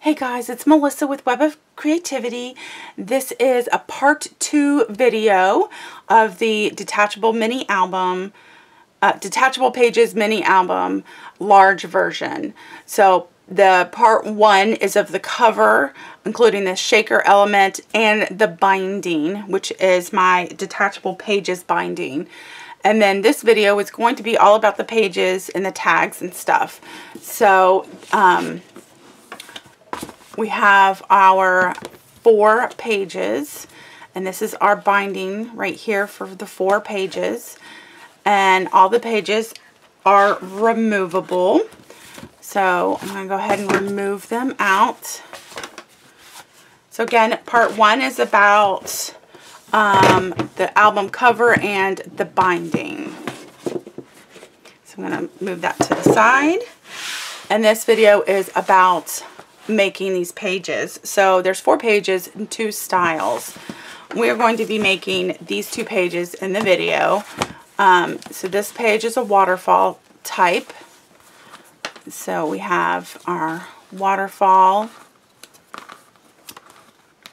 Hey guys, it's Melissa with Web of Creativity. This is a part two video of the detachable mini album, uh, detachable pages mini album, large version. So the part one is of the cover, including the shaker element and the binding, which is my detachable pages binding. And then this video is going to be all about the pages and the tags and stuff. So, um, we have our four pages and this is our binding right here for the four pages. And all the pages are removable. So I'm going to go ahead and remove them out. So again part one is about um, the album cover and the binding. So I'm going to move that to the side. And this video is about making these pages. So there's four pages and two styles. We're going to be making these two pages in the video. Um, so this page is a waterfall type. So we have our waterfall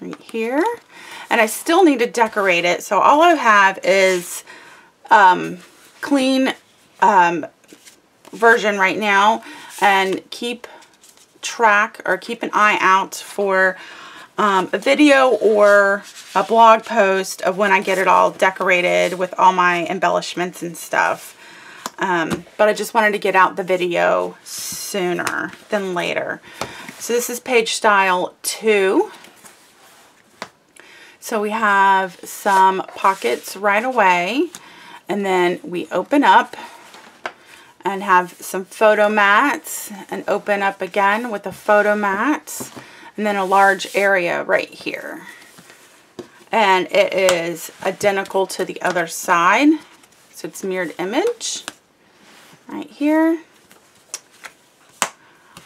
right here. And I still need to decorate it. So all I have is um, clean um, version right now. And keep track or keep an eye out for um, a video or a blog post of when I get it all decorated with all my embellishments and stuff. Um, but I just wanted to get out the video sooner than later. So this is page style 2. So we have some pockets right away. And then we open up and have some photo mats and open up again with a photo mat and then a large area right here. And it is identical to the other side. So it's mirrored image right here.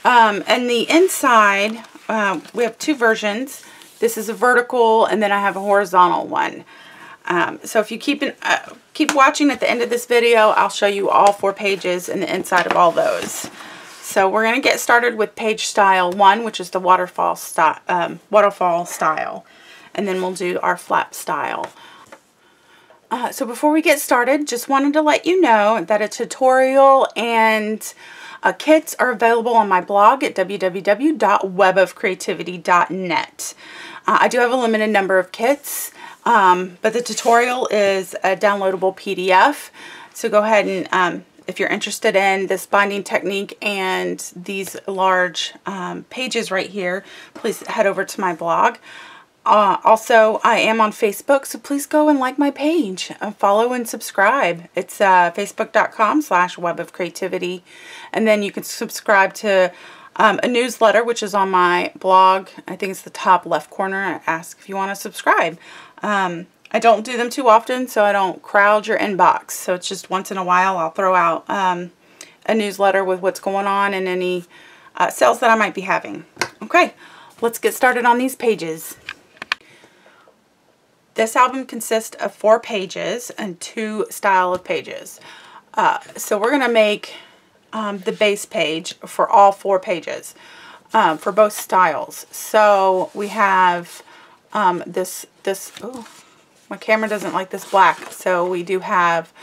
Um, and the inside, uh, we have two versions. This is a vertical and then I have a horizontal one. Um, so if you keep uh, keep watching at the end of this video, I'll show you all four pages and the inside of all those. So we're going to get started with page style one, which is the waterfall, style, um, waterfall style. And then we'll do our flap style. Uh, so before we get started, just wanted to let you know that a tutorial and uh, kits are available on my blog at www.webofcreativity.net. Uh, I do have a limited number of kits. Um, but the tutorial is a downloadable PDF. So go ahead and um, if you're interested in this binding technique and these large um, pages right here, please head over to my blog. Uh, also, I am on Facebook, so please go and like my page. Uh, follow and subscribe. It's uh, facebook.com slash web of creativity. And then you can subscribe to um, a newsletter, which is on my blog. I think it's the top left corner. I ask if you want to subscribe. Um, I don't do them too often, so I don't crowd your inbox. So it's just once in a while I'll throw out um, a newsletter with what's going on and any uh, sales that I might be having. Okay, let's get started on these pages. This album consists of four pages and two style of pages. Uh, so we're going to make um, the base page for all four pages um, for both styles. So we have um, this, this, oh, my camera doesn't like this black. So we do have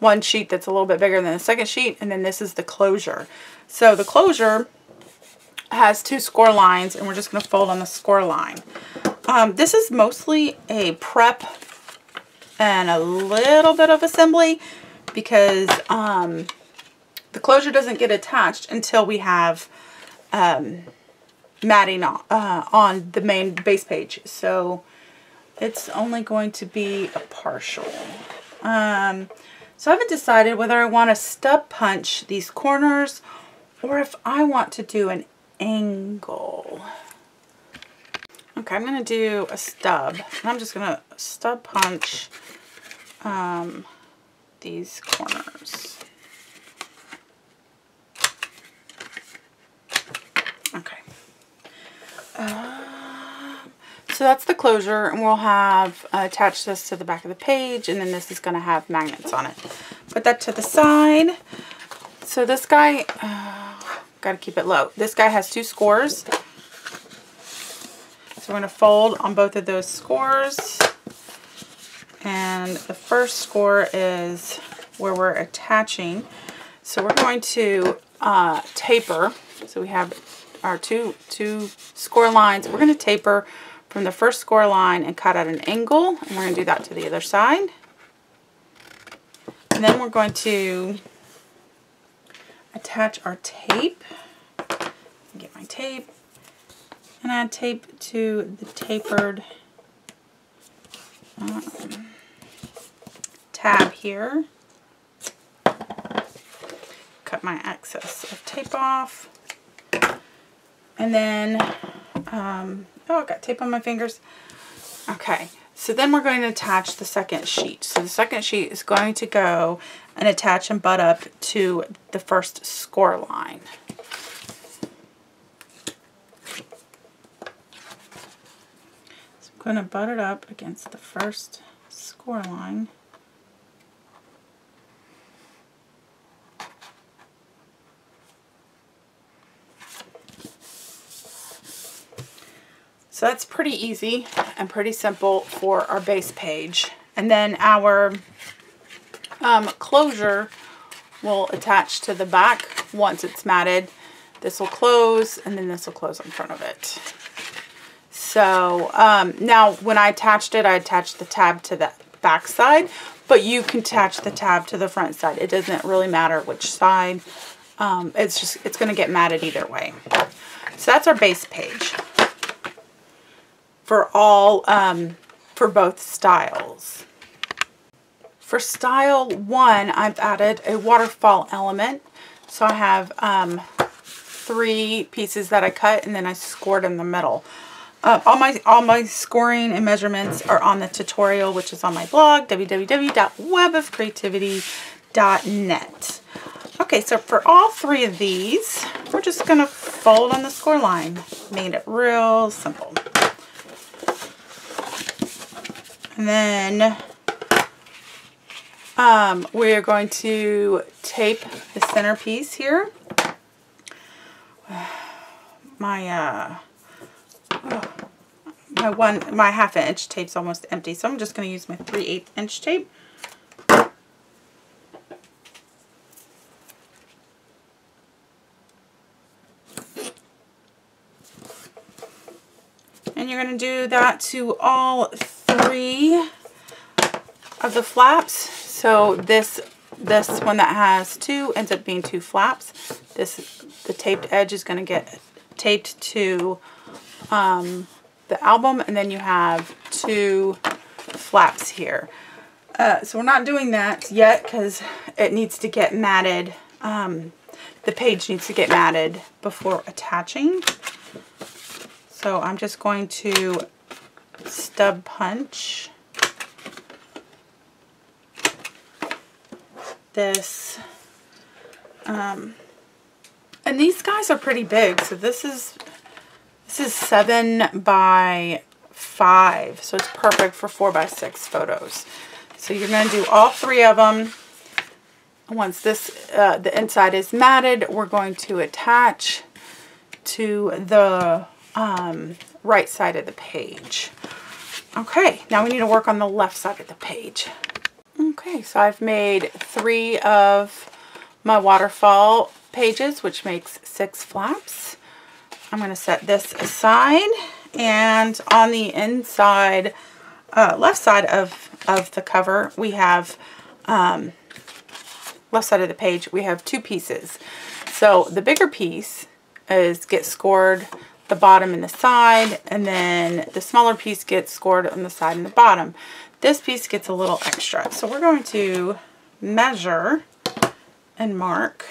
one sheet that's a little bit bigger than the second sheet. And then this is the closure. So the closure has two score lines and we're just going to fold on the score line. Um, this is mostly a prep and a little bit of assembly because um, the closure doesn't get attached until we have um, matting on, uh, on the main base page. So it's only going to be a partial. Um, so I haven't decided whether I want to stub punch these corners or if I want to do an angle. Okay, I'm going to do a stub. I'm just going to stub punch um, these corners. Okay. Uh, so that's the closure and we'll have uh, attached this to the back of the page and then this is going to have magnets on it. Put that to the side. So this guy, uh, got to keep it low. This guy has two scores So we're going to fold on both of those scores. And the first score is where we're attaching. So we're going to uh, taper. So we have our two, two score lines. We're going to taper from the first score line and cut at an angle. And we're going to do that to the other side. And then we're going to attach our tape. Get my tape. And add tape to the tapered um, tab here. Cut my excess of tape off. And then, um, oh, I got tape on my fingers. Okay, so then we're going to attach the second sheet. So the second sheet is going to go and attach and butt up to the first score line. So I'm going to butt it up against the first score line. So that's pretty easy and pretty simple for our base page. And then our um, closure will attach to the back once it's matted. This will close and then this will close in front of it. So um, now when I attached it, I attached the tab to the back side, but you can attach the tab to the front side. It doesn't really matter which side. Um, it's just, it's going to get matted either way. So that's our base page for all, um, for both styles. For style one, I've added a waterfall element. So I have um, three pieces that I cut and then I scored in the middle. Uh, all my all my scoring and measurements are on the tutorial, which is on my blog, www.webofcreativity.net. Okay, so for all three of these, we're just going to fold on the score line. Made it real simple. And then um, we're going to tape the centerpiece here. My uh, my one my half inch tape's almost empty, so I'm just going to use my 3 8 inch tape. And you're going to do that to all three of the flaps. So this this one that has two ends up being two flaps. This the taped edge is going to get taped to um, the album, and then you have two flaps here. Uh, so we're not doing that yet because it needs to get matted. Um, the page needs to get matted before attaching. So I'm just going to stub punch this. Um, and these guys are pretty big. So this is this is seven by five. So it's perfect for four by six photos. So you're going to do all three of them. Once this uh, the inside is matted, we're going to attach to the um, right side of the page. Okay, now we need to work on the left side of the page. Okay, so I've made three of my waterfall pages, which makes six flaps. I'm going to set this aside, and on the inside, uh, left side of, of the cover, we have, um, left side of the page, we have two pieces. So the bigger piece is get scored the bottom and the side, and then the smaller piece gets scored on the side and the bottom. This piece gets a little extra. So we're going to measure and mark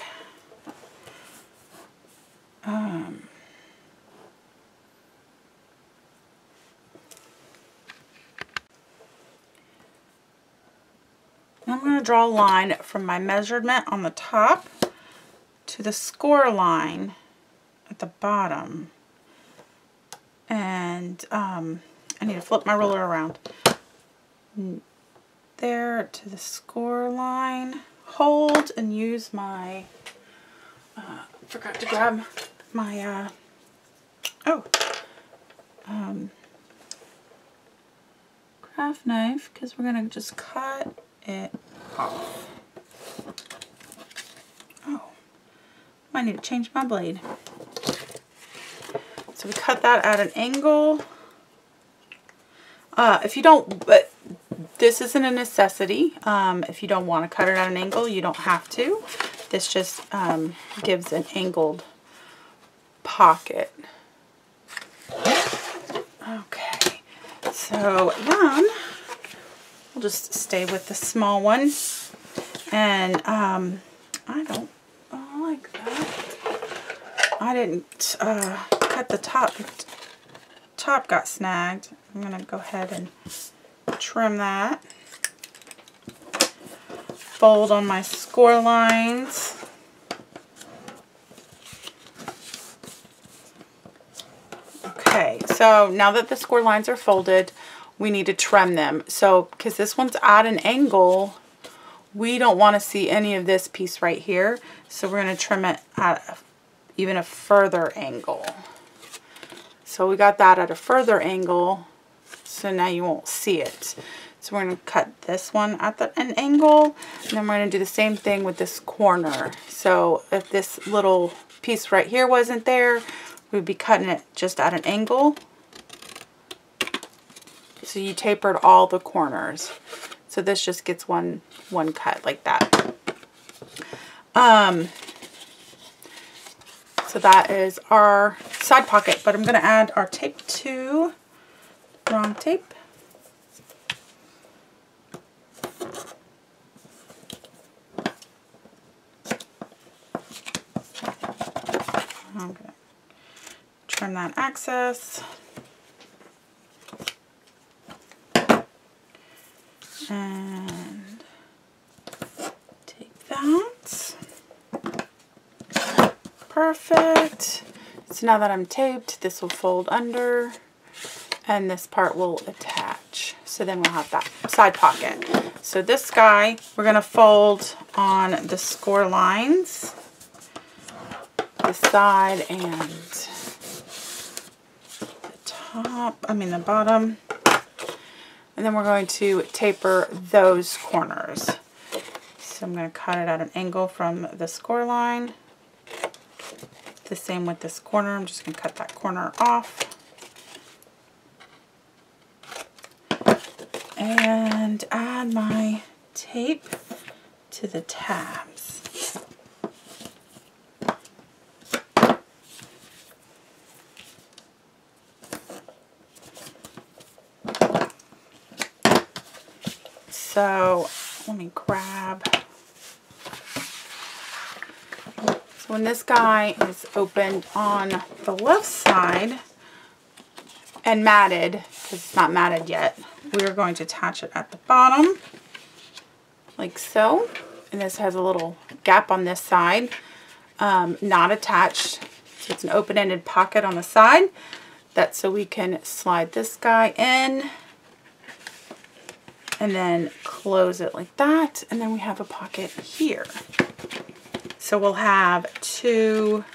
um, I'm going to draw a line from my measurement on the top to the score line at the bottom and um, I need to flip my ruler around. There to the score line. Hold and use my, uh, forgot to grab my, uh, oh, um, half knife because we're going to just cut it off. Oh, I need to change my blade. So we cut that at an angle. Uh, if you don't, but this isn't a necessity. Um, if you don't want to cut it at an angle, you don't have to. This just um, gives an angled pocket. Okay, so then we'll just stay with the small one. And um, I don't I like that. I didn't uh, cut the top. Top got snagged. I'm going to go ahead and trim that. Fold on my score lines. Okay, so now that the score lines are folded, we need to trim them. So, because this one's at an angle, we don't want to see any of this piece right here. So we're going to trim it at even a further angle. So we got that at a further angle. So now you won't see it. So we're going to cut this one at the, an angle. And then we're going to do the same thing with this corner. So if this little piece right here wasn't there, we'd be cutting it just at an angle. So you tapered all the corners. So this just gets one one cut like that. Um, so that is our side pocket, but I'm going to add our tape to wrong tape. I'm going to trim that access. And take that. Perfect. So now that I'm taped, this will fold under and this part will attach. So then we'll have that side pocket. So this guy, we're going to fold on the score lines, the side and the top, I mean the bottom. And then we're going to taper those corners. So I'm going to cut it at an angle from the score line. The same with this corner. I'm just going to cut that corner off. And add my tape to the tabs. So let me grab. So when this guy is opened on the left side and matted, because it's not matted yet, we're going to attach it at the bottom like so. And this has a little gap on this side, um, not attached. So it's an open-ended pocket on the side. That's so we can slide this guy in and then close it like that. And then we have a pocket here. So we'll have two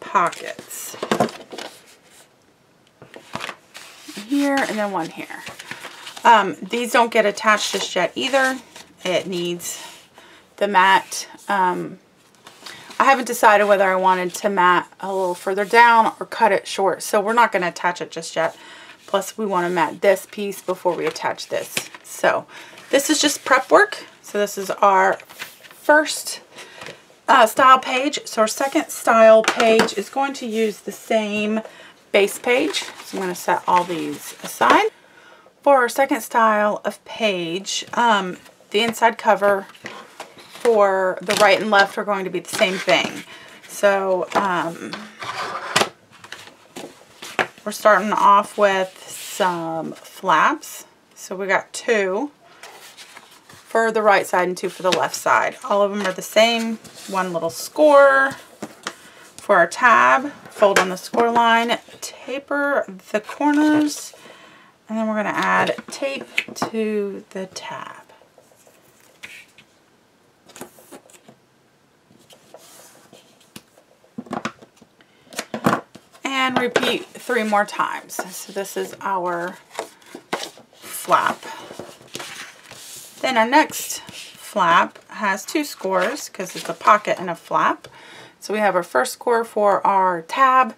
pockets. Here and then one here. Um, these don't get attached just yet either. It needs the mat. Um, I haven't decided whether I wanted to mat a little further down or cut it short. So we're not going to attach it just yet. Plus we want to mat this piece before we attach this. So this is just prep work. So this is our first uh, style page. So our second style page is going to use the same base page. So I'm going to set all these aside. For our second style of page, um, the inside cover for the right and left are going to be the same thing. So um, we're starting off with some flaps. So we got two for the right side and two for the left side. All of them are the same. One little score for our tab. Fold on the score line. Taper the corners. And then we're going to add tape to the tab. and repeat three more times. So this is our flap. Then our next flap has two scores because it's a pocket and a flap. So we have our first score for our tab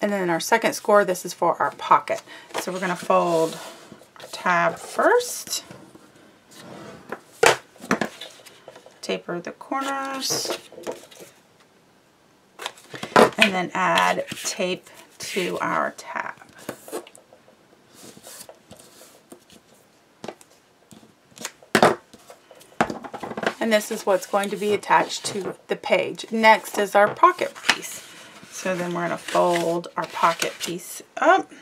and then our second score, this is for our pocket. So we're going to fold tab first. Taper the corners. And then add tape to our tab. And this is what's going to be attached to the page. Next is our pocket piece. So then we're going to fold our pocket piece up.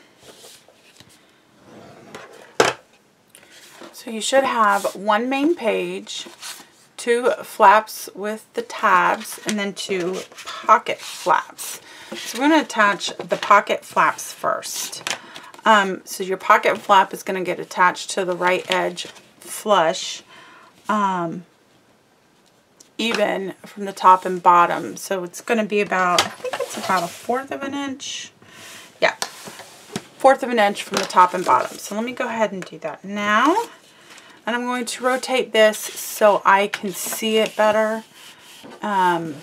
So you should have one main page, two flaps with the tabs, and then two pocket flaps. So we're going to attach the pocket flaps first. Um, so your pocket flap is going to get attached to the right edge flush. Um, even from the top and bottom. So it's going to be about, I think it's about a fourth of an inch. Yeah, fourth of an inch from the top and bottom. So let me go ahead and do that now. And I'm going to rotate this so I can see it better. Um,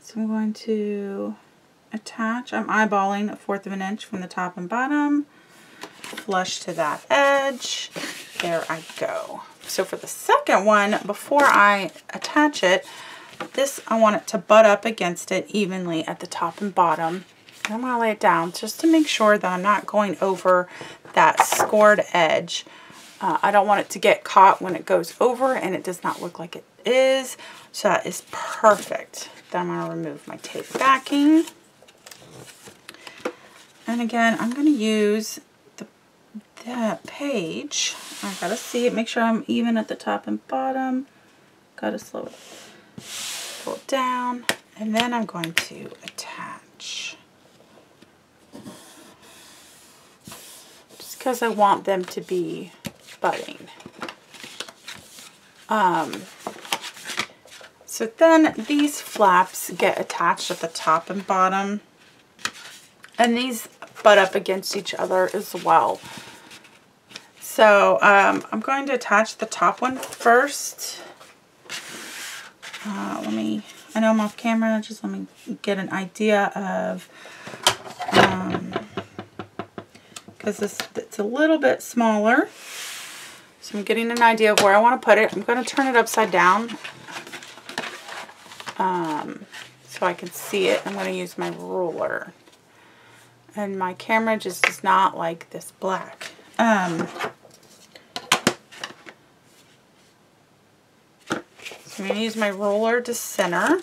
so I'm going to attach, I'm eyeballing a fourth of an inch from the top and bottom flush to that edge. There I go. So for the second one, before I attach it, this, I want it to butt up against it evenly at the top and bottom. And I'm going to lay it down just to make sure that I'm not going over that scored edge. Uh, I don't want it to get caught when it goes over and it does not look like it is. So that is perfect. Then I'm going to remove my tape backing. And again, I'm going to use that page. I gotta see it, make sure I'm even at the top and bottom. Gotta slow it, pull it down, and then I'm going to attach. Just because I want them to be butting. Um, so then these flaps get attached at the top and bottom. And these butt up against each other as well. So um, I'm going to attach the top one first. Uh, let me, I know I'm off camera, just let me get an idea of, because um, this it's a little bit smaller. So I'm getting an idea of where I want to put it. I'm going to turn it upside down um, so I can see it. I'm going to use my ruler. And my camera just does not like this black. Um, I'm going to use my roller to center.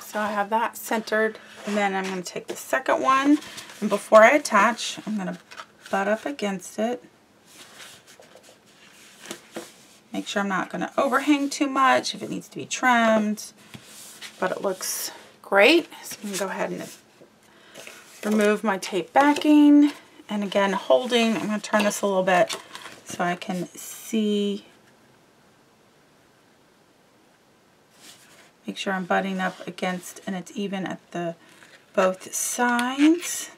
So I have that centered and then I'm going to take the second one and before I attach I'm going to butt up against it Make sure I'm not going to overhang too much if it needs to be trimmed. But it looks great. So I'm going to go ahead and remove my tape backing. And again, holding, I'm going to turn this a little bit so I can see. Make sure I'm butting up against and it's even at the both sides.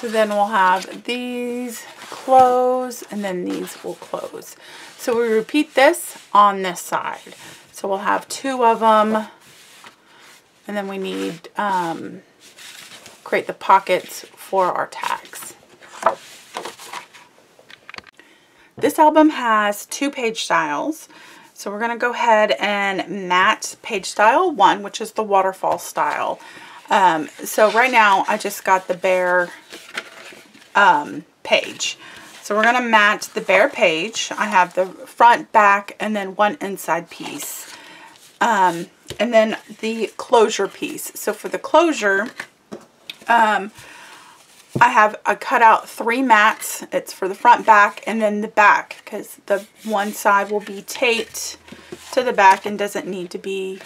So then we'll have these close and then these will close. So we repeat this on this side. So we'll have two of them and then we need um, create the pockets for our tags. This album has two page styles. So we're going to go ahead and mat page style one, which is the waterfall style. Um, so right now I just got the bare um, page. So we're going to match the bare page. I have the front, back, and then one inside piece. Um, and then the closure piece. So for the closure, Um, I have I cut out three mats. It's for the front, back, and then the back because the one side will be taped to the back and doesn't need to be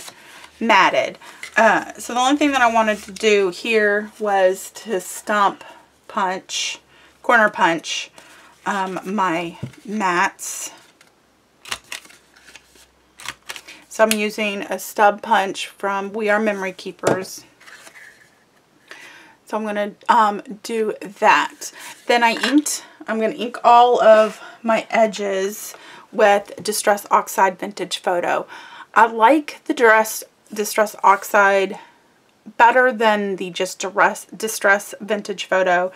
matted. Uh, so the only thing that I wanted to do here was to stub punch, corner punch um, my mats. So I'm using a stub punch from We Are Memory Keepers. So I'm going to um, do that. Then I inked, I'm going to ink all of my edges with Distress Oxide Vintage Photo. I like the Distress, Distress Oxide better than the just Distress, Distress Vintage Photo.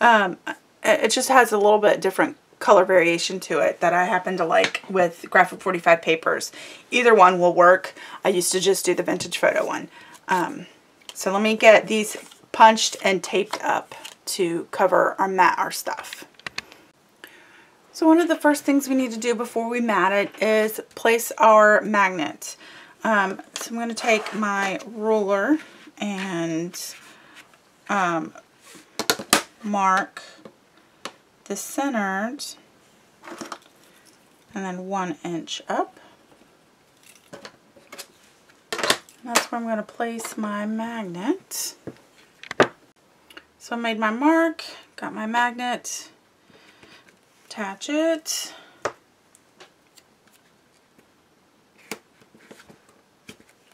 Um, it just has a little bit different color variation to it that I happen to like with Graphic 45 papers. Either one will work. I used to just do the vintage photo one. Um, so let me get these punched and taped up to cover our mat our stuff. So one of the first things we need to do before we mat it is place our magnet. Um, so I'm going to take my ruler and um, mark the centered and then one inch up. And that's where I'm going to place my magnet. So I made my mark, got my magnet, attach it.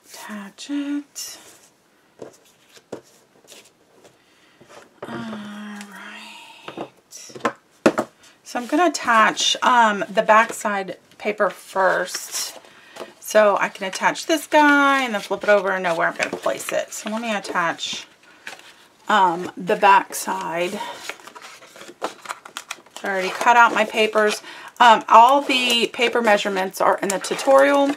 Attach it. Uh, So I'm going to attach um, the backside paper first. So I can attach this guy and then flip it over and know where I'm going to place it. So let me attach um, the back side. I already cut out my papers. Um, all the paper measurements are in the tutorial,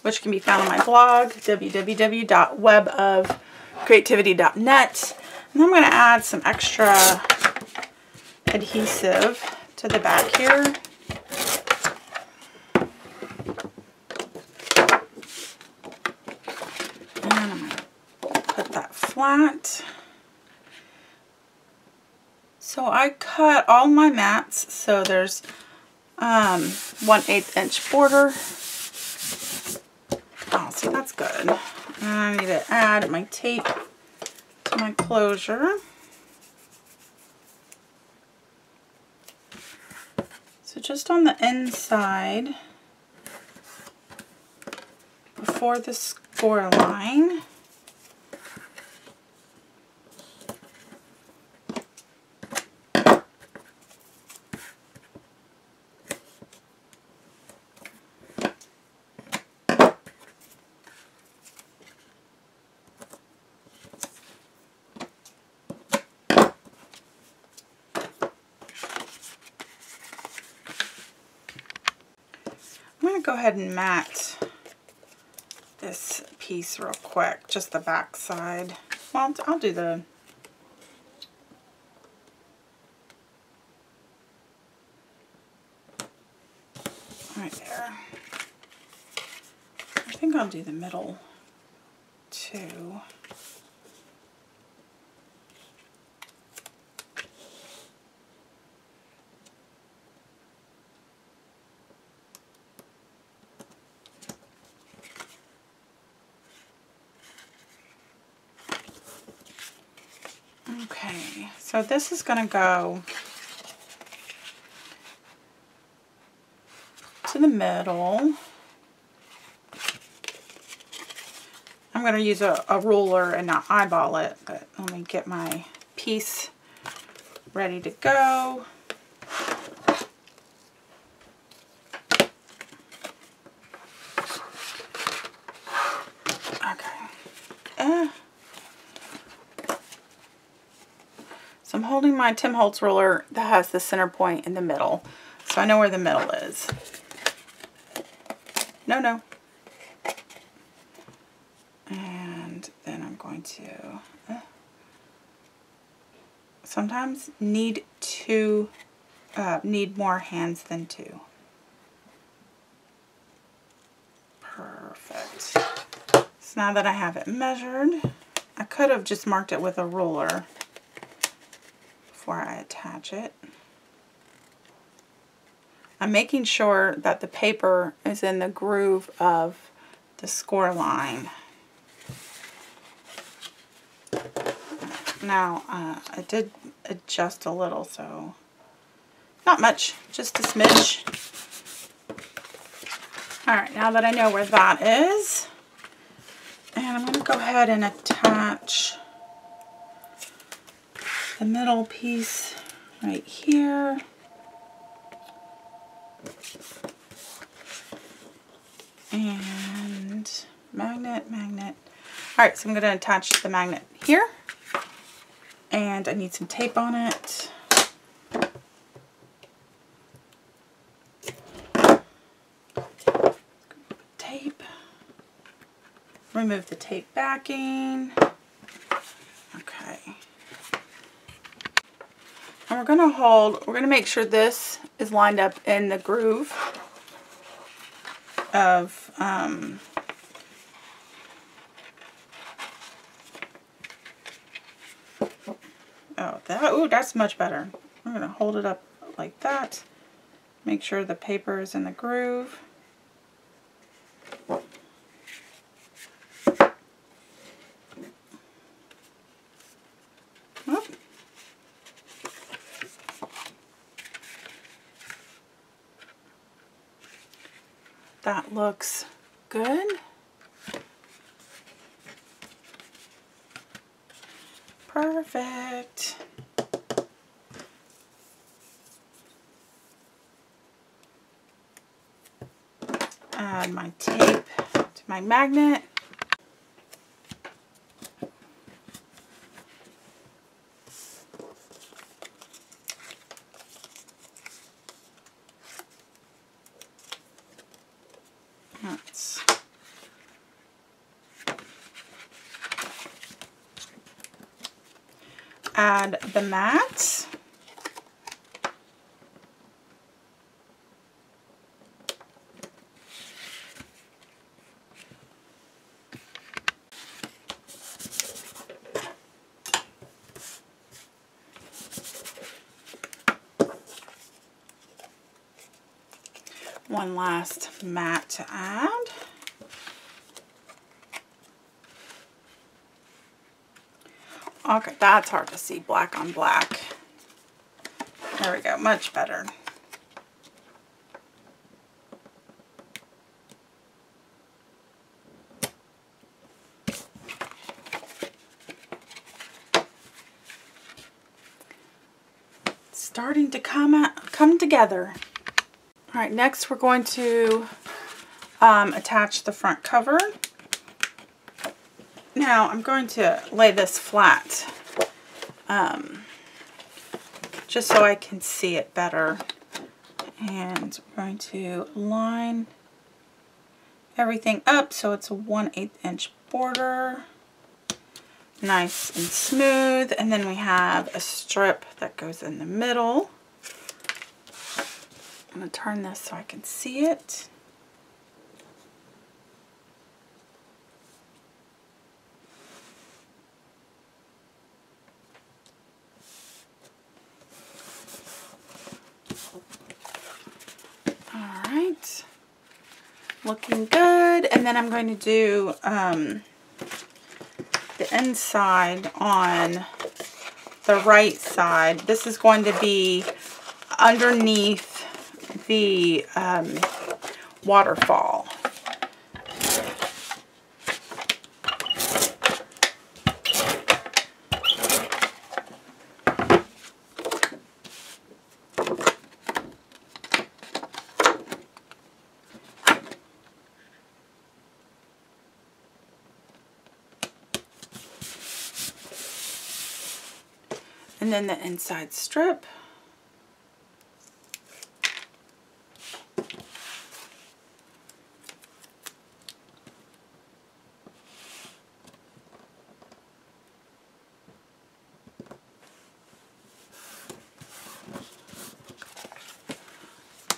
which can be found on my blog, www.webofcreativity.net. And I'm going to add some extra adhesive to the back here. And I'm going to put that flat. So I cut all my mats, so there's um, 1 8 inch border. Oh, see, that's good. And I need to add my tape to my closure. Just on the inside, before the score line, go ahead and mat this piece real quick, just the back side. Well, I'll do the right there. I think I'll do the middle too. So this is going to go to the middle. I'm going to use a, a ruler and not eyeball it, but let me get my piece ready to go. Holding my Tim Holtz ruler that has the center point in the middle. So I know where the middle is. No, no. And then I'm going to uh, sometimes need two, uh, need more hands than two. Perfect. So now that I have it measured, I could have just marked it with a ruler before I attach it. I'm making sure that the paper is in the groove of the score line. Now, uh, I did adjust a little, so not much, just a smidge. Alright, now that I know where that is, and I'm going to go ahead and attach the middle piece right here. And magnet, magnet. Alright, so I'm going to attach the magnet here. And I need some tape on it. Tape. Remove the tape backing. Okay. And we're going to hold, we're going to make sure this is lined up in the groove of um, oh that oh that's much better. I'm gonna hold it up like that. Make sure the paper is in the groove That looks good. Perfect. Add my tape to my magnet. Let's mat. One last mat to add. Okay, that's hard to see black on black. There we go, much better. starting to come come together. All right, next we're going to um, attach the front cover. Now I'm going to lay this flat um, just so I can see it better. And we're going to line everything up so it's a 1 8 inch border. Nice and smooth. And then we have a strip that goes in the middle. I'm going to turn this so I can see it. Alright, looking good. And then I'm going to do um, the inside on the right side. This is going to be underneath the um, waterfall. Then the inside strip.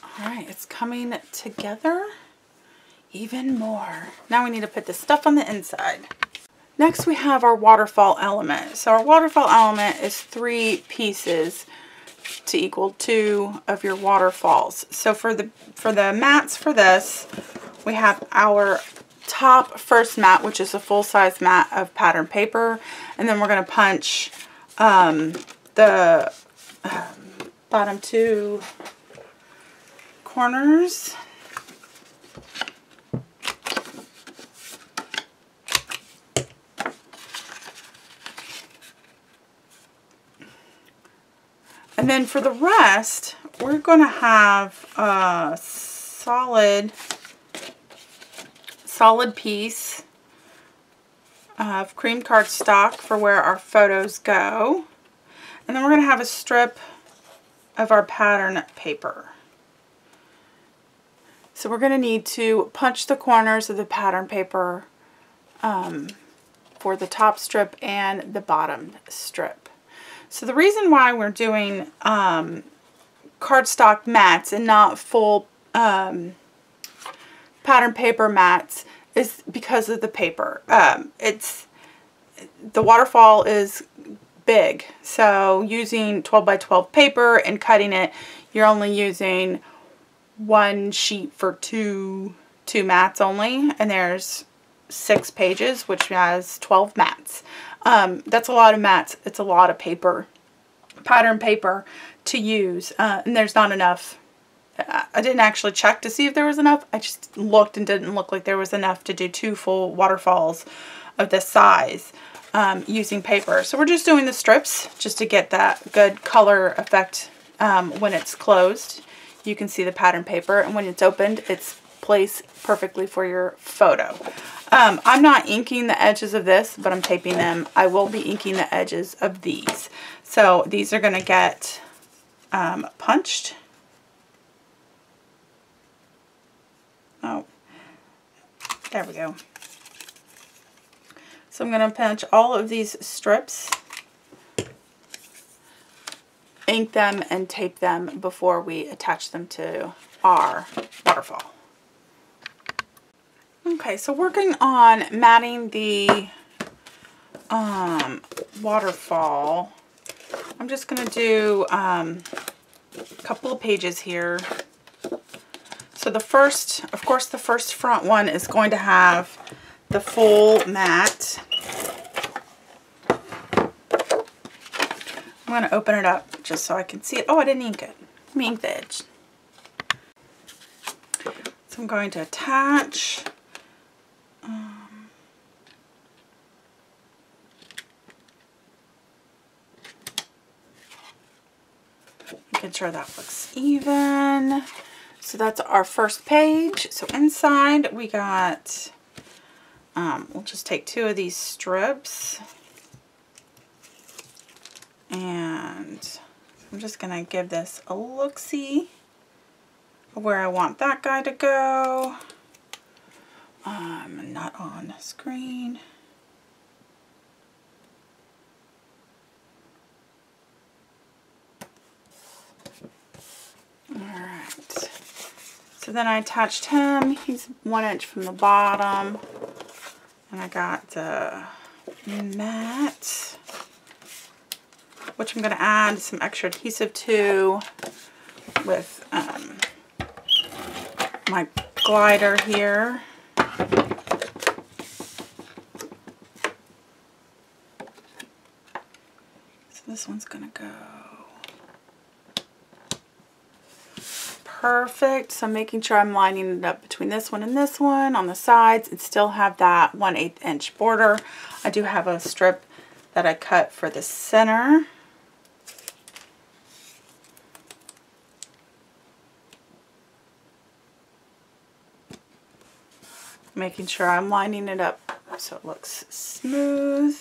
All right, it's coming together even more. Now we need to put the stuff on the inside. Next we have our waterfall element. So our waterfall element is three pieces to equal two of your waterfalls. So for the for the mats for this, we have our top first mat, which is a full-size mat of pattern paper, and then we're going to punch um, the um, bottom two corners. And then for the rest, we're going to have a solid, solid piece of cream cardstock for where our photos go. And then we're going to have a strip of our pattern paper. So we're going to need to punch the corners of the pattern paper um, for the top strip and the bottom strip. So the reason why we're doing um, cardstock mats and not full um, pattern paper mats is because of the paper. Um, it's the waterfall is big, so using 12 by 12 paper and cutting it, you're only using one sheet for two two mats only, and there's six pages, which has 12 mats. Um, that's a lot of mats. It's a lot of paper, pattern paper to use, uh, and there's not enough. I didn't actually check to see if there was enough. I just looked and didn't look like there was enough to do two full waterfalls of this size um, using paper. So we're just doing the strips just to get that good color effect um, when it's closed. You can see the pattern paper, and when it's opened, it's placed perfectly for your photo. Um, I'm not inking the edges of this, but I'm taping them. I will be inking the edges of these. So these are going to get um, punched. Oh, there we go. So I'm going to punch all of these strips, ink them, and tape them before we attach them to our waterfall. Okay, so working on matting the um, waterfall, I'm just going to do um, a couple of pages here. So the first, of course, the first front one is going to have the full mat. I'm going to open it up just so I can see it. Oh, I didn't ink it. Let me ink the edge. So I'm going to attach making sure that looks even. So that's our first page. So inside we got, um, we'll just take two of these strips. And I'm just going to give this a look-see where I want that guy to go. Um, not on screen. Then I attached him. He's one inch from the bottom. And I got the mat, which I'm going to add some extra adhesive to with um, my glider here. So this one's going to go perfect. So I'm making sure I'm lining it up between this one and this one on the sides and still have that 1 8 inch border. I do have a strip that I cut for the center. Making sure I'm lining it up so it looks smooth.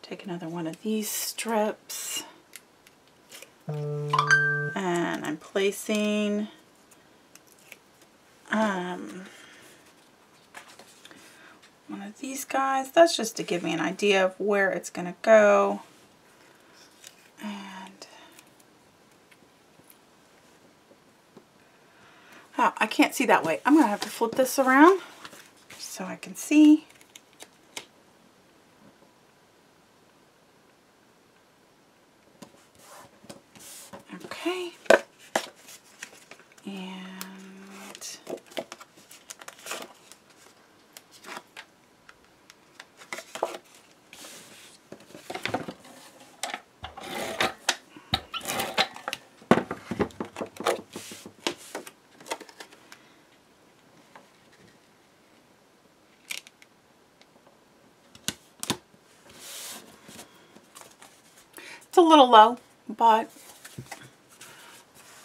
Take another one of these strips I'm placing um, one of these guys. That's just to give me an idea of where it's going to go. And oh, I can't see that way. I'm going to have to flip this around so I can see. Okay. And It's a little low, but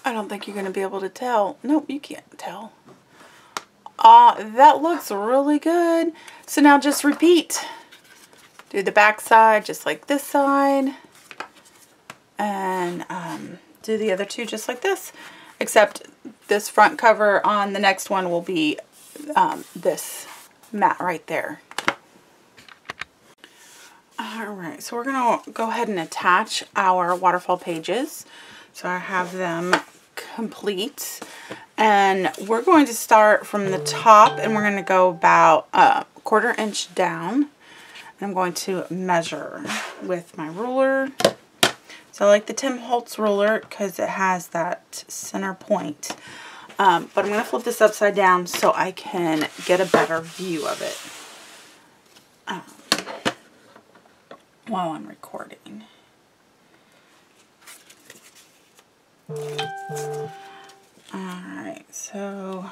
I don't think you're going to be able to tell. Nope, you can't tell. Uh, that looks really good. So now just repeat. Do the back side just like this side. And um, do the other two just like this. Except this front cover on the next one will be um, this mat right there. Alright, so we're going to go ahead and attach our waterfall pages. So I have them complete. And we're going to start from the top and we're going to go about a quarter inch down. I'm going to measure with my ruler. So I like the Tim Holtz ruler because it has that center point. Um, but I'm going to flip this upside down so I can get a better view of it. Um, while I'm recording. Alright, so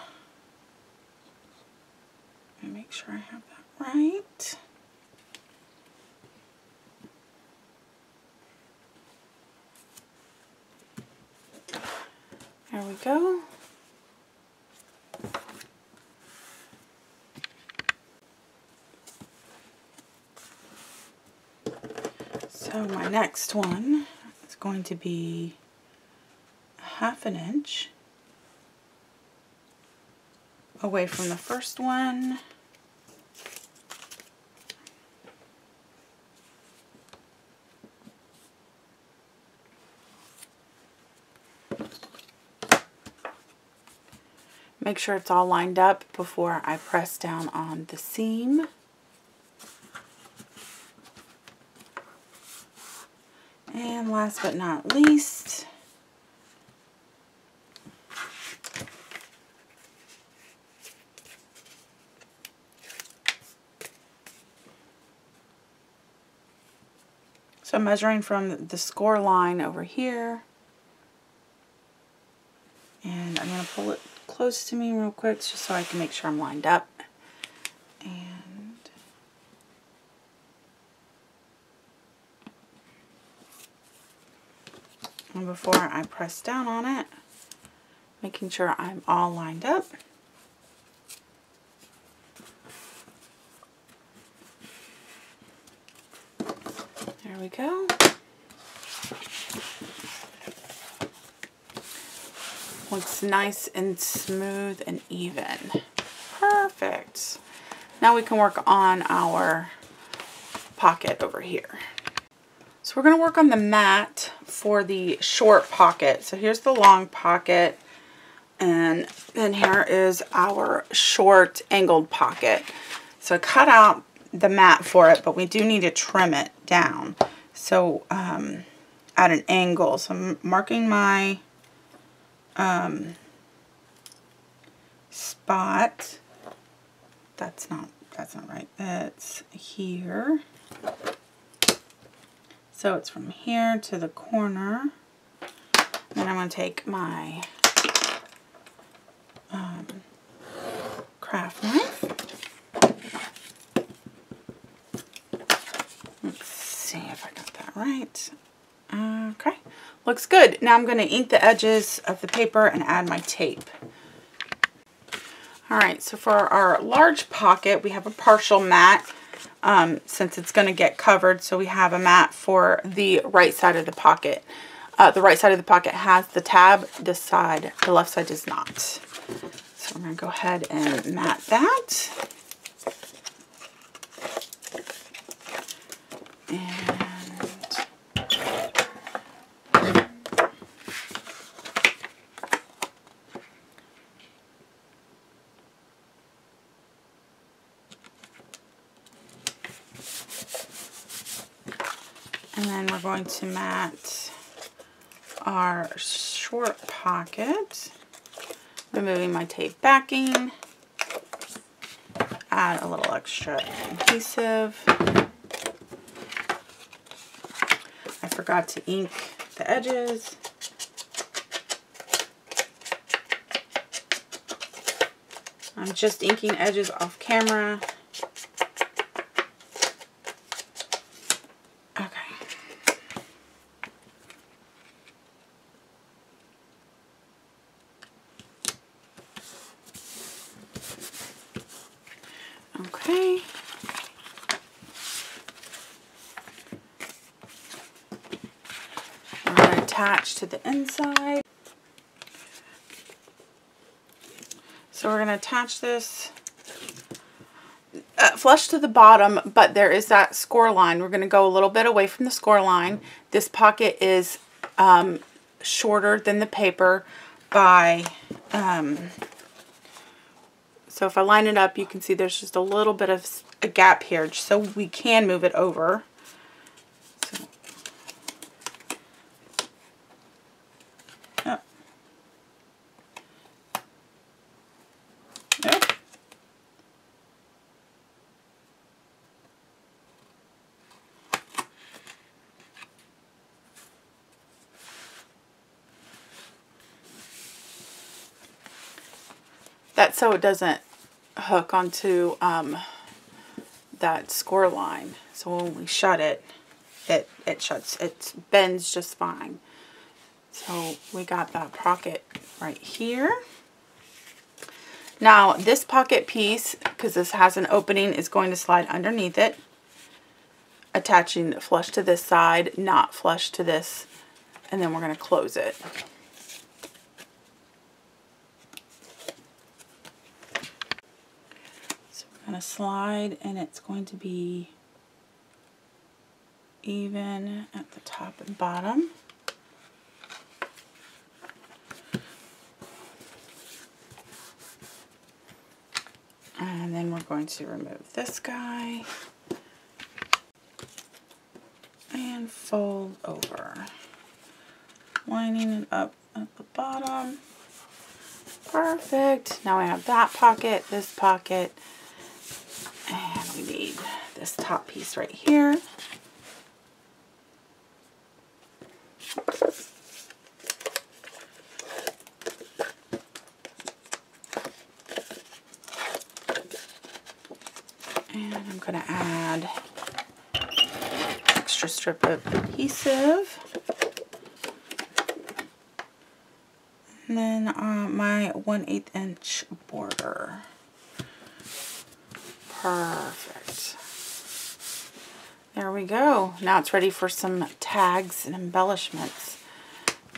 let me make sure I have that right. There we go. So my next one is going to be half an inch away from the first one. Make sure it's all lined up before I press down on the seam. And last but not least, so I'm measuring from the score line over here. And I'm going to pull it close to me real quick just so I can make sure I'm lined up. Before I press down on it, making sure I'm all lined up. There we go. Looks nice and smooth and even. Perfect. Now we can work on our pocket over here. So we're going to work on the mat for the short pocket. So here's the long pocket and then here is our short angled pocket. So I cut out the mat for it, but we do need to trim it down. So um, at an angle. So I'm marking my um, spot. That's not, that's not right. That's here. So it's from here to the corner. Then I'm going to take my um, craft knife. Let's see if I got that right. Okay, looks good. Now I'm going to ink the edges of the paper and add my tape. All right, so for our large pocket, we have a partial mat um, since it's going to get covered. So we have a mat for the right side of the pocket. Uh, the right side of the pocket has the tab. This side, the left side does not. So I'm going to go ahead and mat that. And going to mat our short pocket. Removing my tape backing. Add a little extra adhesive. I forgot to ink the edges. I'm just inking edges off camera. Okay. I'm going to the inside. So we're going to attach this uh, flush to the bottom, but there is that score line. We're going to go a little bit away from the score line. This pocket is um, shorter than the paper by um, so if I line it up, you can see there's just a little bit of a gap here, so we can move it over. So it doesn't hook onto um, that score line. So when we shut it, it, it shuts, it bends just fine. So we got that pocket right here. Now this pocket piece, because this has an opening, is going to slide underneath it, attaching flush to this side, not flush to this, and then we're going to close it. Going to slide and it's going to be even at the top and bottom. And then we're going to remove this guy and fold over, lining it up at the bottom. Perfect. Now I have that pocket, this pocket, this top piece right here. And I'm going to add extra strip of adhesive. And then uh, my 1 8 inch border. Perfect. There we go. Now it's ready for some tags and embellishments.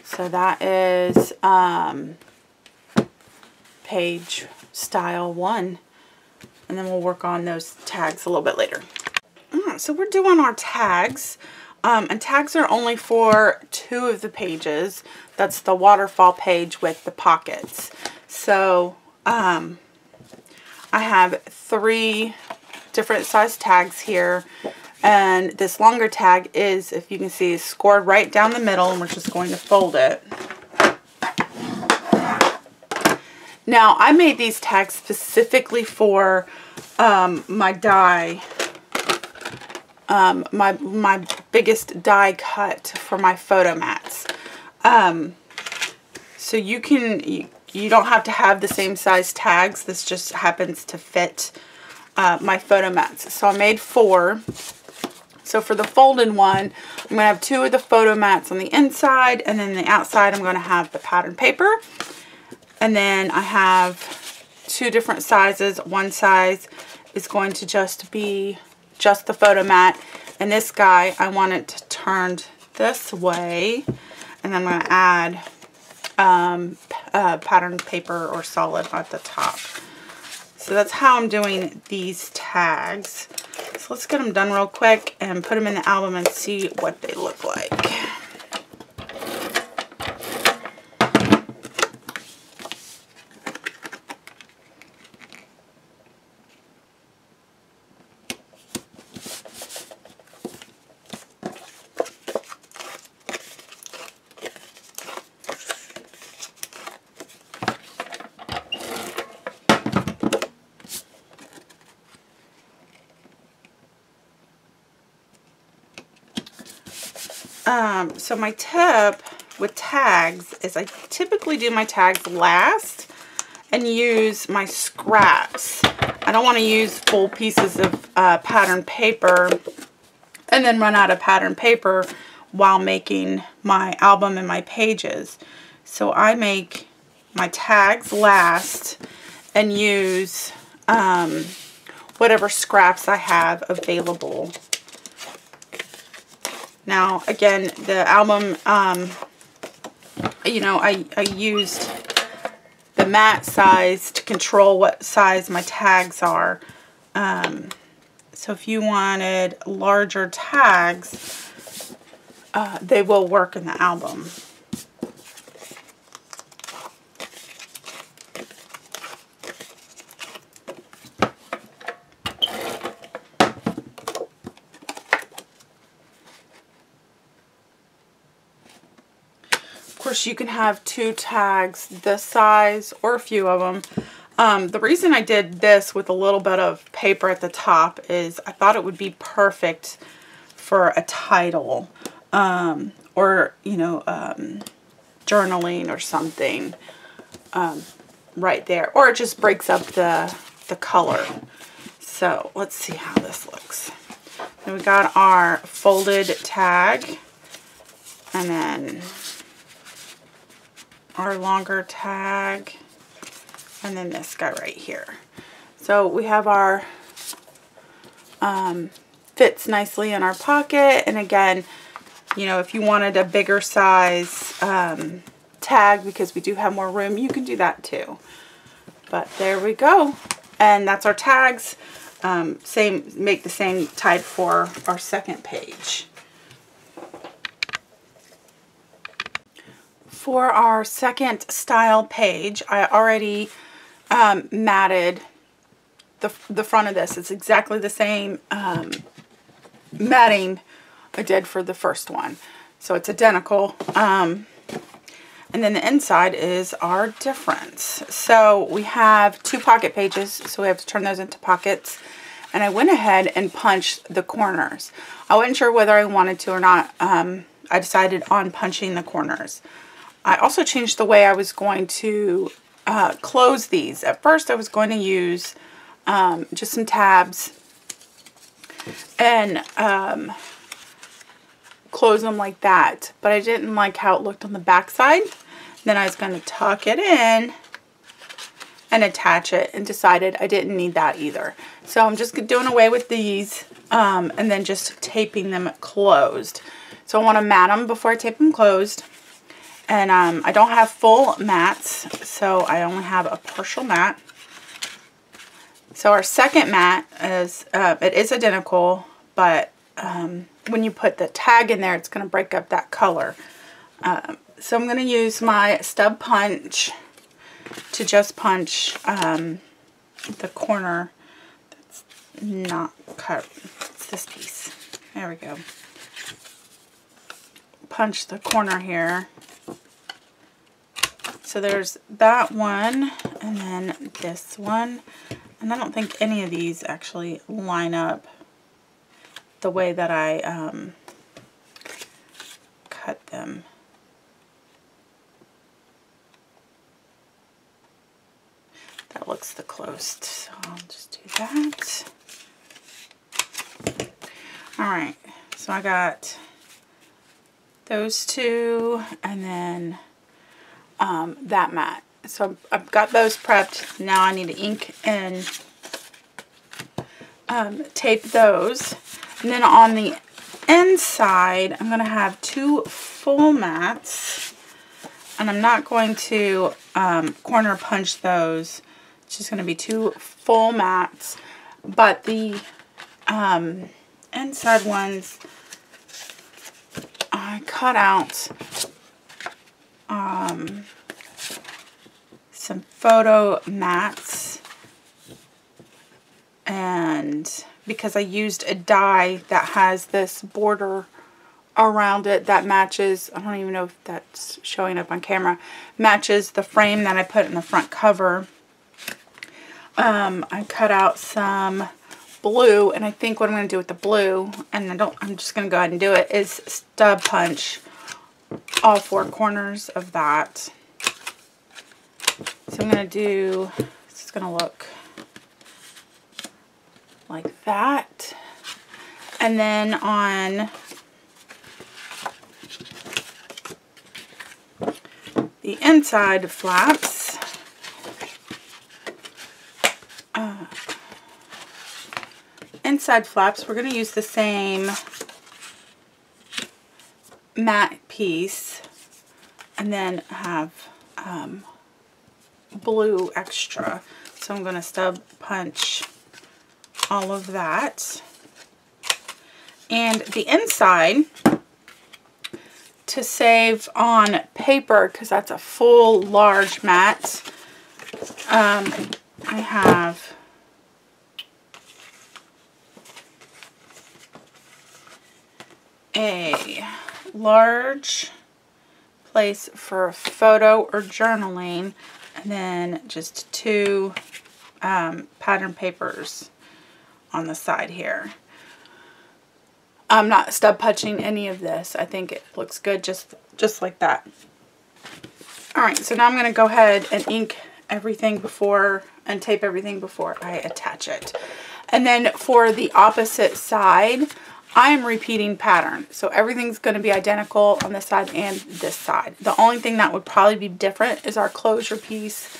So that is um, page style one. And then we'll work on those tags a little bit later. Right, so we're doing our tags. Um, and tags are only for two of the pages. That's the waterfall page with the pockets. So um, I have three different size tags here. And this longer tag is, if you can see, scored right down the middle. And we're just going to fold it. Now, I made these tags specifically for um, my die, um, my, my biggest die cut for my photo mats. Um, so you can, you, you don't have to have the same size tags. This just happens to fit uh, my photo mats. So I made four. So for the folded one, I'm going to have two of the photo mats on the inside. And then the outside, I'm going to have the pattern paper. And then I have two different sizes. One size is going to just be just the photo mat. And this guy, I want it turned this way. And then I'm going to add um, uh, pattern paper or solid at the top. So that's how I'm doing these tags. So let's get them done real quick and put them in the album and see what they look like. Um, so my tip with tags is I typically do my tags last and use my scraps. I don't want to use full pieces of uh, pattern paper and then run out of pattern paper while making my album and my pages. So I make my tags last and use um, whatever scraps I have available. Now, again, the album, um, you know, I, I used the mat size to control what size my tags are. Um, so if you wanted larger tags, uh, they will work in the album. You can have two tags this size or a few of them. Um, the reason I did this with a little bit of paper at the top is I thought it would be perfect for a title um, or, you know, um, journaling or something um, right there. Or it just breaks up the, the color. So let's see how this looks. We got our folded tag and then our longer tag, and then this guy right here. So we have our, um, fits nicely in our pocket, and again, you know, if you wanted a bigger size um, tag, because we do have more room, you can do that too. But there we go. And that's our tags. Um, same, make the same type for our second page. For our second style page, I already um, matted the, the front of this. It's exactly the same um, matting I did for the first one. So it's identical. Um, and then the inside is our difference. So we have two pocket pages, so we have to turn those into pockets. And I went ahead and punched the corners. I wasn't sure whether I wanted to or not. Um, I decided on punching the corners. I also changed the way I was going to uh, close these. At first I was going to use um, just some tabs and um, close them like that. But I didn't like how it looked on the back side. Then I was going to tuck it in and attach it and decided I didn't need that either. So I'm just doing away with these um, and then just taping them closed. So I want to mat them before I tape them closed. And um, I don't have full mats, so I only have a partial mat. So our second mat is, uh, it is identical, but um, when you put the tag in there, it's going to break up that color. Um, so I'm going to use my stub punch to just punch um, the corner that's not cut. It's this piece. There we go. Punch the corner here so there's that one and then this one. And I don't think any of these actually line up the way that I um, cut them. That looks the closest, so I'll just do that. Alright, so I got those two and then um, that mat. So I've got those prepped. Now I need to ink and um, tape those. And then on the inside, I'm going to have two full mats. And I'm not going to um, corner punch those. It's just going to be two full mats. But the um, inside ones, I cut out um, some photo mats and because I used a die that has this border around it that matches, I don't even know if that's showing up on camera, matches the frame that I put in the front cover. Um, I cut out some blue, and I think what I'm going to do with the blue, and I don't, I'm just going to go ahead and do it, is stub punch all four corners of that. So I'm going to do, it's going to look like that. And then on the inside flaps, uh, inside flaps, we're going to use the same mat piece and then have um, blue extra. So I'm going to stub punch all of that. And the inside, to save on paper, because that's a full large mat, um, I have a large place for a photo or journaling and then just two um, pattern papers on the side here. I'm not stub punching any of this. I think it looks good just, just like that. Alright, so now I'm going to go ahead and ink everything before and tape everything before I attach it. And then for the opposite side, I am repeating pattern. So everything's going to be identical on this side and this side. The only thing that would probably be different is our closure piece.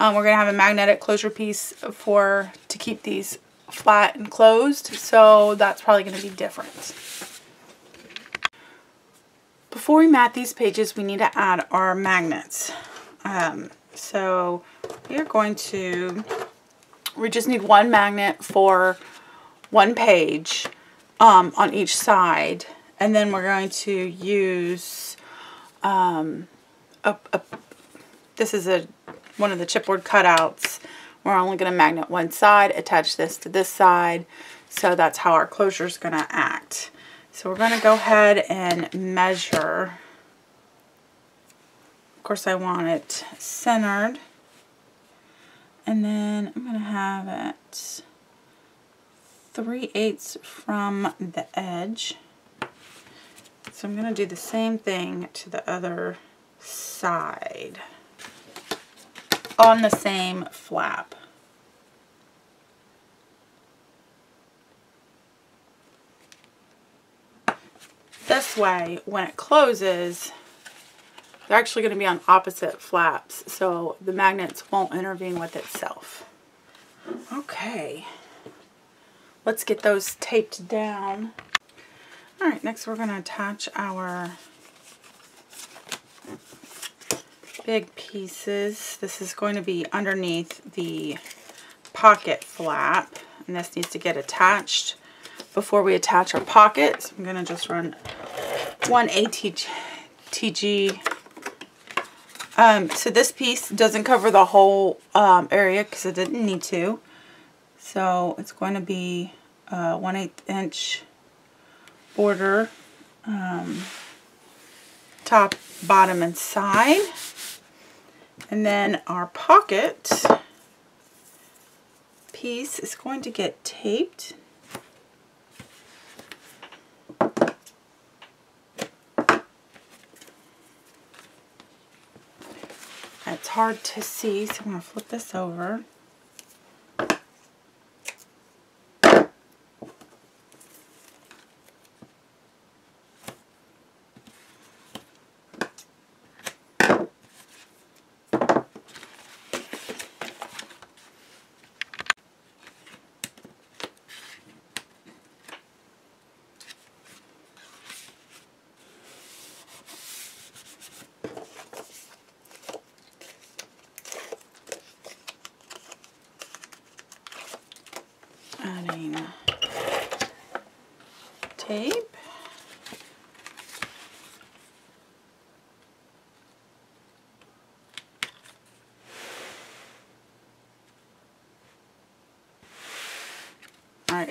Um, we're going to have a magnetic closure piece for to keep these flat and closed. So that's probably going to be different. Before we mat these pages, we need to add our magnets. Um, so we are going to, we just need one magnet for one page um, on each side. And then we're going to use, um, a, a, this is a one of the chipboard cutouts. We're only going to magnet one side, attach this to this side. So that's how our closure is going to act. So we're going to go ahead and measure. Of course, I want it centered. And then I'm going to have it 3 eighths from the edge. So I'm going to do the same thing to the other side on the same flap. This way, when it closes, they're actually going to be on opposite flaps, so the magnets won't intervene with itself. Okay. Let's get those taped down. All right, next we're going to attach our big pieces. This is going to be underneath the pocket flap, and this needs to get attached before we attach our pocket. So I'm going to just run one ATG. Um, so this piece doesn't cover the whole um, area because it didn't need to. So it's going to be a 1 8 inch border, um, top, bottom, and side. And then our pocket piece is going to get taped. It's hard to see, so I'm going to flip this over.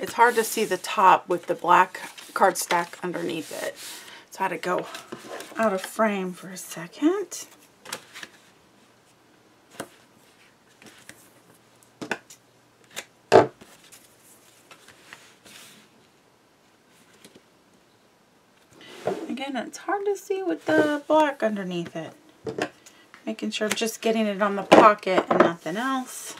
It's hard to see the top with the black cardstock underneath it. So I had to go out of frame for a second. Again, it's hard to see with the black underneath it. Making sure I'm just getting it on the pocket and nothing else.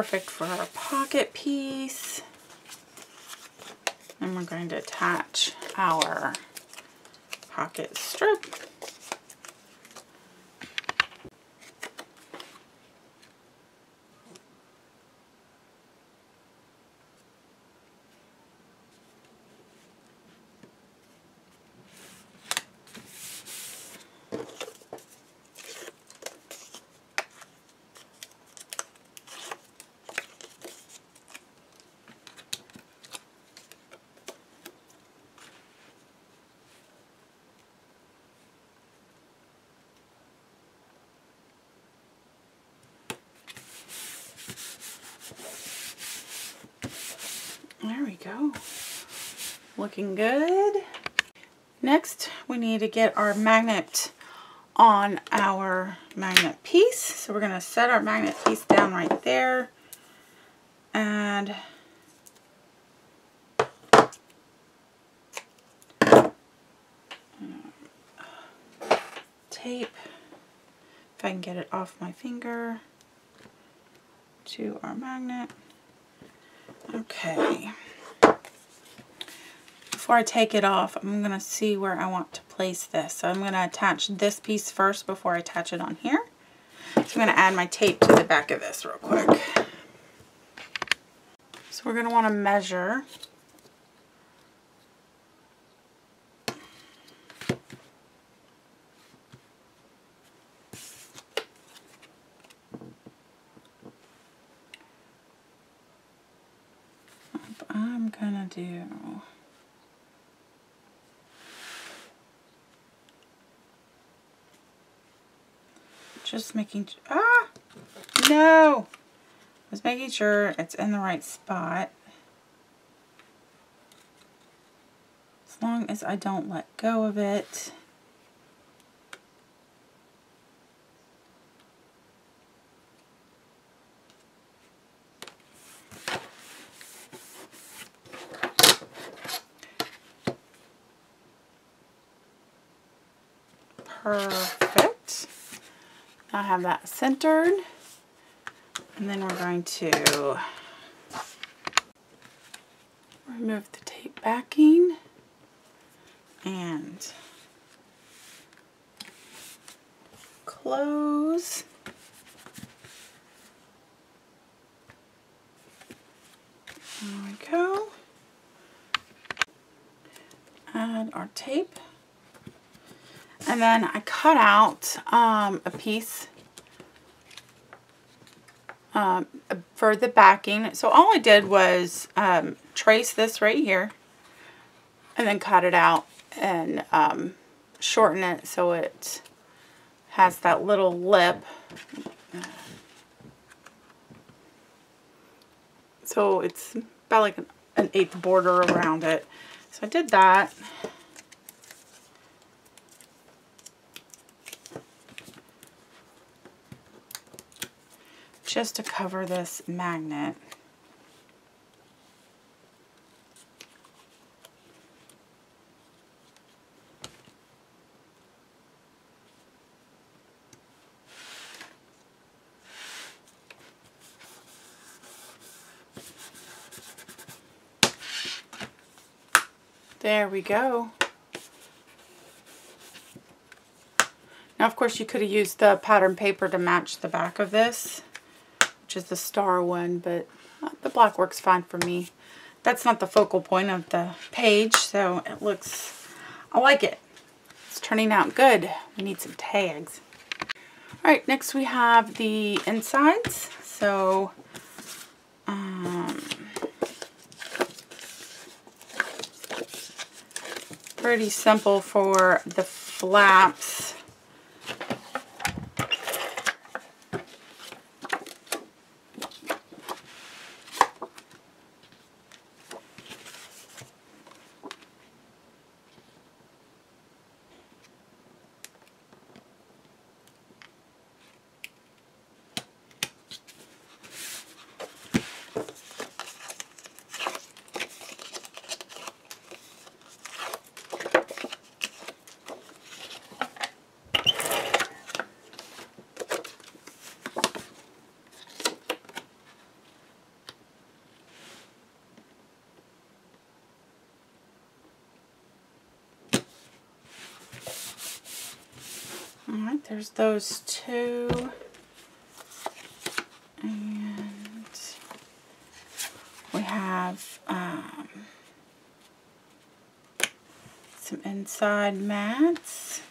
Perfect for our pocket piece. And we're going to attach our pocket strip. There we go. Looking good. Next, we need to get our magnet on our magnet piece. So we're going to set our magnet piece down right there. And tape, if I can get it off my finger, to our magnet. Okay. Before I take it off, I'm going to see where I want to place this. So I'm going to attach this piece first before I attach it on here. So I'm going to add my tape to the back of this real quick. So we're going to want to measure I'm gonna do just making ah no. I was making sure it's in the right spot. As long as I don't let go of it Perfect. I have that centered. And then we're going to remove the tape backing and close. There we go. Add our tape. And then I cut out um, a piece um, for the backing. So all I did was um, trace this right here and then cut it out and um, shorten it so it has that little lip. So it's about like an, an eighth border around it. So I did that. Just to cover this magnet. There we go. Now, of course, you could have used the pattern paper to match the back of this which is the star one, but uh, the black works fine for me. That's not the focal point of the page, so it looks, I like it. It's turning out good. We need some tags. All right, next we have the insides. So, um, pretty simple for the flaps. There's those two. And we have um, some inside mats.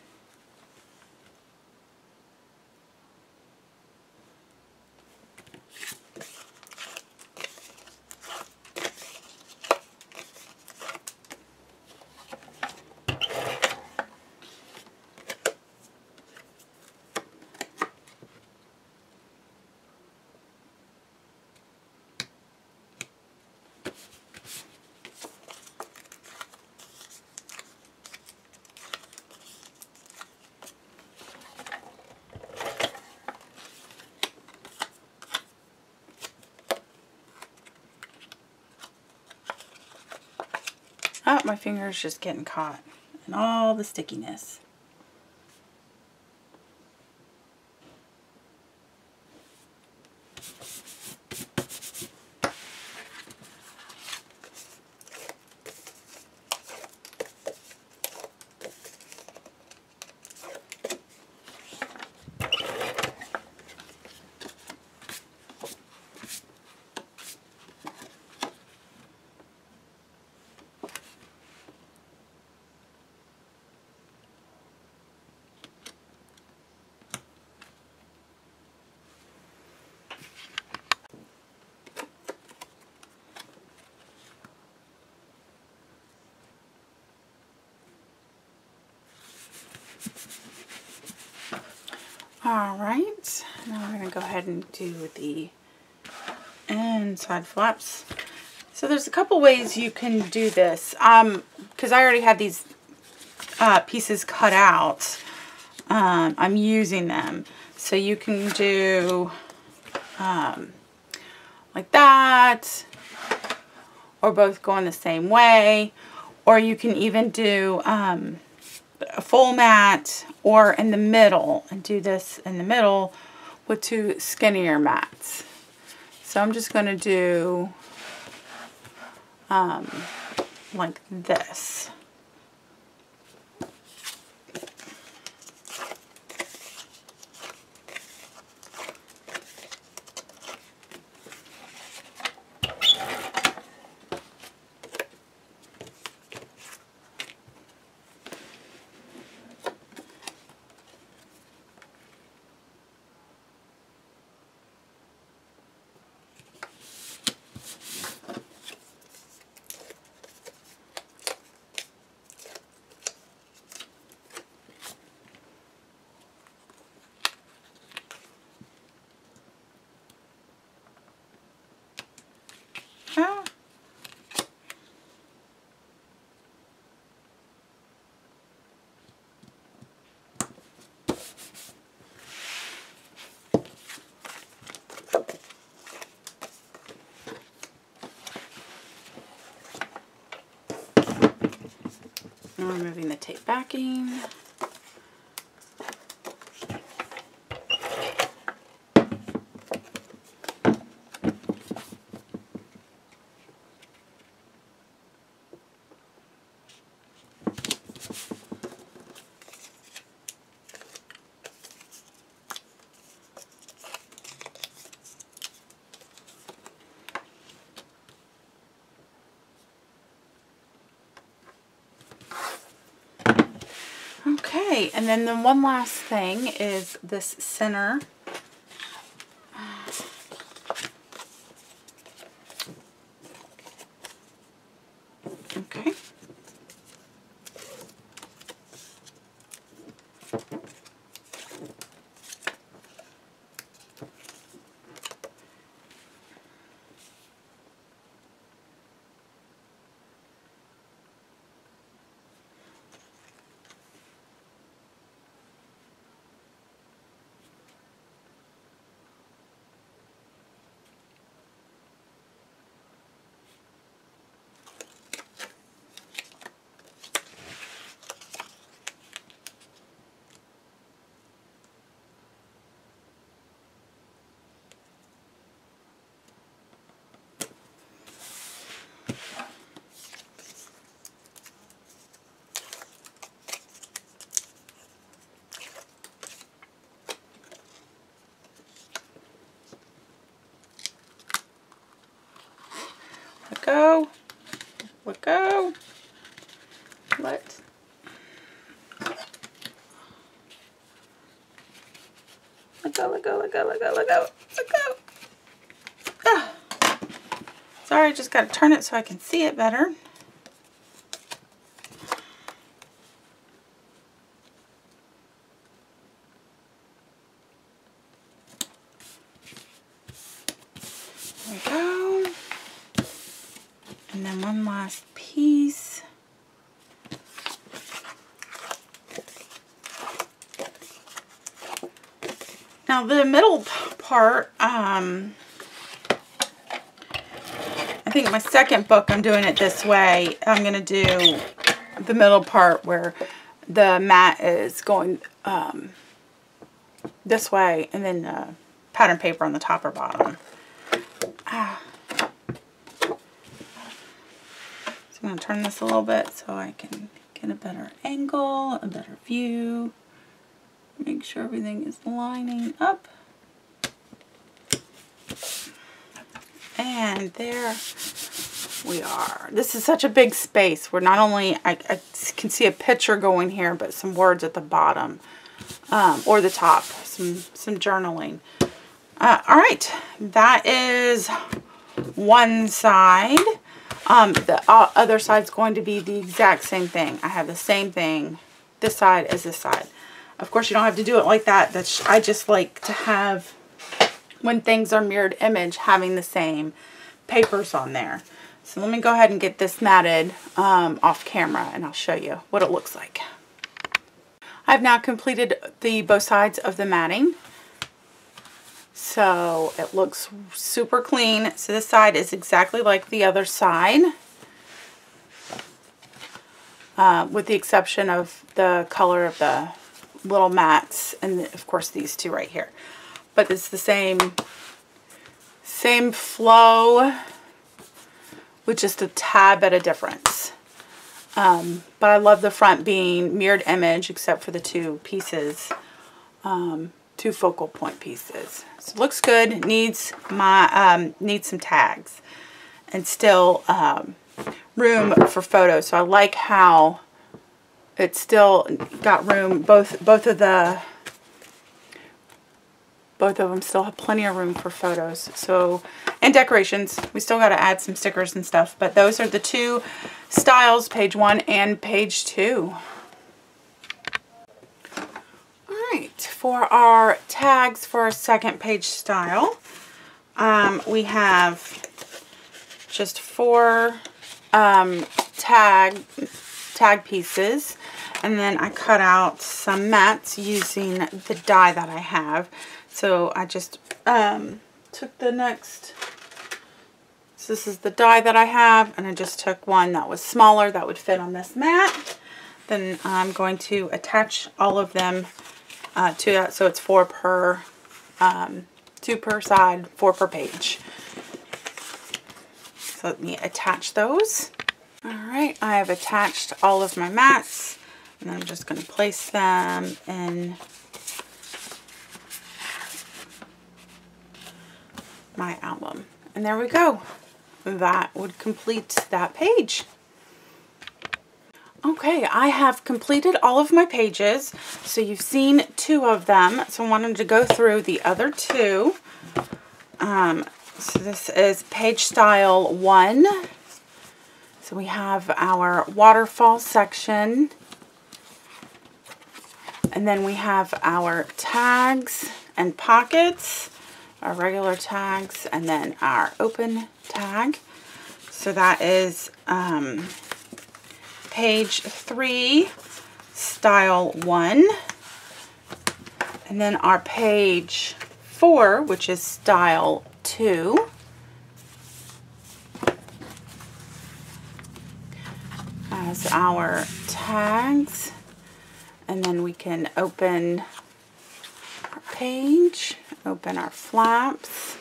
Oh, my finger's just getting caught in all the stickiness. All right, now we're going to go ahead and do the inside flaps. So there's a couple ways you can do this. Um, because I already had these uh, pieces cut out. Um, I'm using them. So you can do um, like that, or both going the same way, or you can even do um, a full mat or in the middle and do this in the middle with two skinnier mats. So I'm just going to do um, like this. Ah. Now removing the tape backing. Okay, and then the one last thing is this center. Let go. Let. Let go, let go, let go, let go, let go, let go. Ah. Sorry, I just got to turn it so I can see it better. There we go. And then one last piece. Now the middle part, um, I think my second book I'm doing it this way. I'm going to do the middle part where the mat is going um, this way and then uh, pattern paper on the top or bottom. Ah. So I'm going to turn this a little bit so I can get a better angle, a better view. Make sure everything is lining up. And there we are. This is such a big space where not only I, I can see a picture going here, but some words at the bottom um, or the top, some, some journaling. Uh, all right, that is one side. Um, the uh, other side's going to be the exact same thing. I have the same thing, this side as this side. Of course, you don't have to do it like that. That's I just like to have, when things are mirrored image, having the same papers on there. So let me go ahead and get this matted um, off camera and I'll show you what it looks like. I've now completed the both sides of the matting. So it looks super clean. So this side is exactly like the other side. Uh, with the exception of the color of the little mats and of course these two right here. But it's the same, same flow with just a tad bit of difference. Um, but I love the front being mirrored image except for the two pieces, um, two focal point pieces. So looks good. Needs my um, needs some tags, and still um, room for photos. So I like how it's still got room. Both both of the both of them still have plenty of room for photos. So and decorations. We still got to add some stickers and stuff. But those are the two styles, page one and page two. Alright, for our tags for our second page style, um, we have just four um, tag, tag pieces. And then I cut out some mats using the die that I have. So I just um, took the next, so this is the die that I have, and I just took one that was smaller that would fit on this mat. Then I'm going to attach all of them uh, to that, so it's four per, um, two per side, four per page. So let me attach those. All right, I have attached all of my mats, and I'm just going to place them in my album. And there we go. That would complete that page. Okay, I have completed all of my pages. So you've seen two of them. So I wanted to go through the other two. Um, so this is page style one. So we have our waterfall section. And then we have our tags and pockets our regular tags and then our open tag. So that is um, page three, style one. And then our page four, which is style two. As our tags. And then we can open our page open our flaps.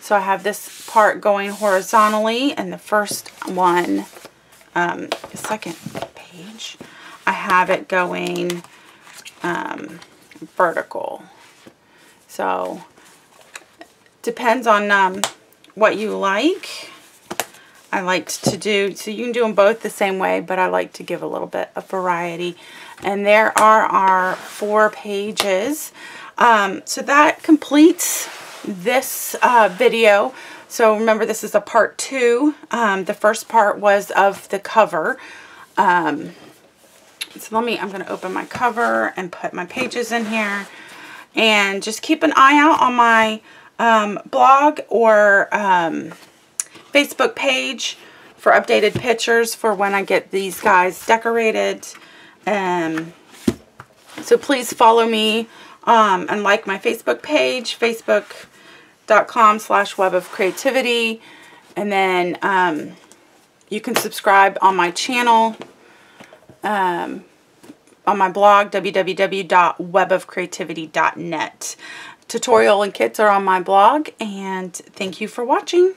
So I have this part going horizontally and the first one, um, the second page, I have it going um, vertical. So depends on um, what you like. I like to do, so you can do them both the same way, but I like to give a little bit of variety. And there are our four pages. Um, so that completes this uh, video. So remember this is a part two. Um, the first part was of the cover. Um, so let me, I'm going to open my cover and put my pages in here. And just keep an eye out on my um, blog or um, Facebook page for updated pictures for when I get these guys decorated. Um, so please follow me um, and like my Facebook page, facebook.com slash web of creativity. And then um, you can subscribe on my channel, um, on my blog, www.webofcreativity.net. Tutorial and kits are on my blog, and thank you for watching.